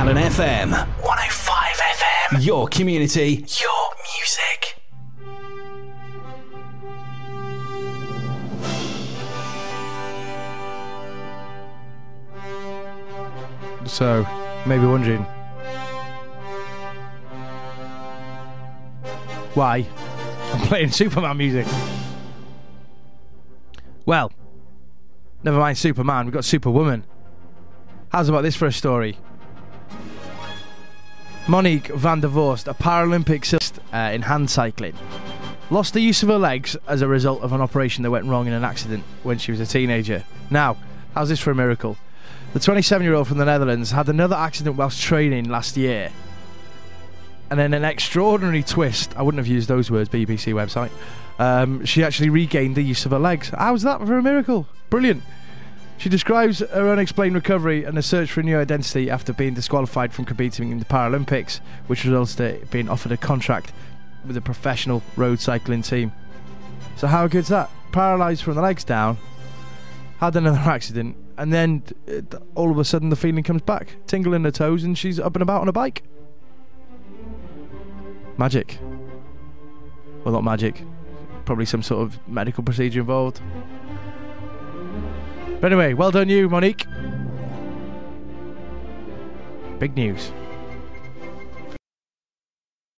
Calon FM. 105 FM. Your community, your music. So, maybe wondering why I'm playing Superman music. Well, never mind Superman, we've got Superwoman. How's about this for a story? Monique van der Vorst, a Paralympic cyclist uh, in hand cycling, lost the use of her legs as a result of an operation that went wrong in an accident when she was a teenager. Now, how's this for a miracle? The 27 year old from the Netherlands had another accident whilst training last year. And then an extraordinary twist, I wouldn't have used those words, BBC website. Um, she actually regained the use of her legs. How's that for a miracle? Brilliant. She describes her unexplained recovery and a search for a new identity after being disqualified from competing in the Paralympics, which resulted in being offered a contract with a professional road cycling team. So how good's that? Paralysed from the legs down, had another accident, and then all of a sudden the feeling comes back. Tingle in her toes, and she's up and about on a bike. Magic. Well, not magic. Probably some sort of medical procedure involved. But anyway, well done you, Monique. Big news.